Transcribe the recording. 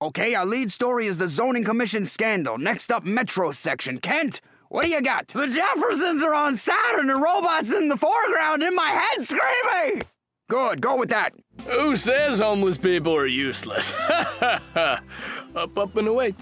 Okay, our lead story is the zoning commission scandal. Next up, metro section. Kent, what do you got? The Jeffersons are on Saturn and robots in the foreground in my head screaming! Good, go with that. Who says homeless people are useless? up, up, and away.